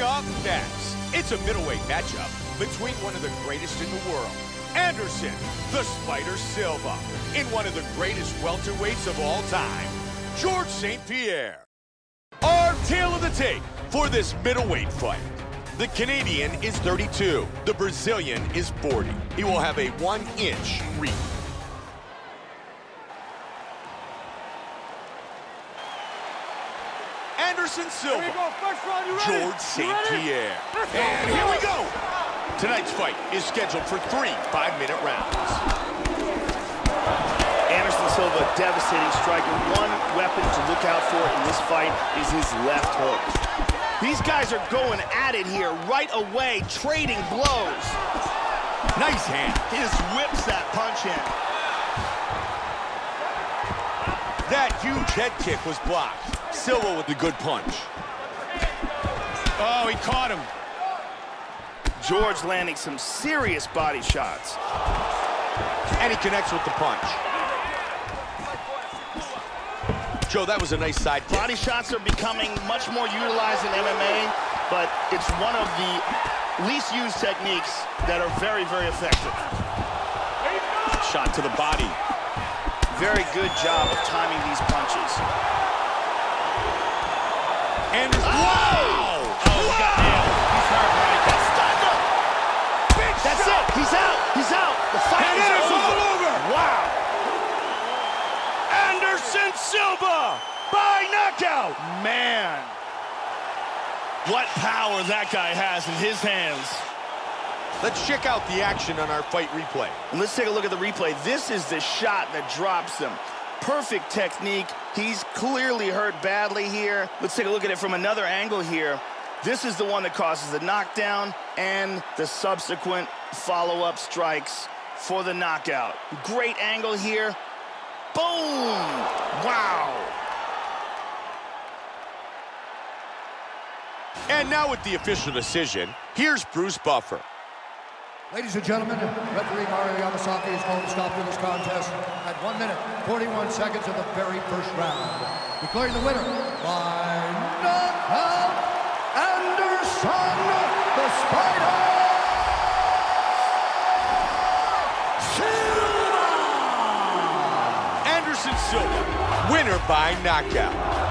Coming up next, it's a middleweight matchup between one of the greatest in the world, Anderson, the Spider Silva, in one of the greatest welterweights of all time, Georges St. Pierre. Our tale of the tape for this middleweight fight. The Canadian is 32. The Brazilian is 40. He will have a one-inch reach. Anderson Silva, Georges St. Pierre. And here we go. Tonight's fight is scheduled for three five-minute rounds. Anderson Silva, devastating striker. One weapon to look out for in this fight is his left hook. These guys are going at it here right away, trading blows. Nice hand. He just whips that punch in. That huge head kick was blocked. Silva with the good punch. Oh, he caught him. Georges landing some serious body shots. And he connects with the punch. Joe, that was a nice side kick. Body shots are becoming much more utilized in MMA, but it's one of the least used techniques that are very, very effective. Shot to the body. Very good job of timing these punches. Anderson. Oh! Wow! Oh, got nailed. He's hurt, Mike. That's him. Big That's shot. it. He's out. He's out. The fight And is over. all over. Wow. Anderson Silva by knockout. Man. What power that guy has in his hands. Let's check out the action on our fight replay. And let's take a look at the replay. This is the shot that drops him. Perfect technique. He's clearly hurt badly here. Let's take a look at it from another angle here. This is the one that causes the knockdown and the subsequent follow-up strikes for the knockout. Great angle here. Boom! Wow! And now with the official decision, here's Bruce Buffer. Ladies and gentlemen, referee Mario Yamasaki is called to stop to this contest at 1 minute, 41 seconds of the very first round. Declaring the winner by knockout, Anderson the Spider Silva! Anderson Silva, winner by knockout.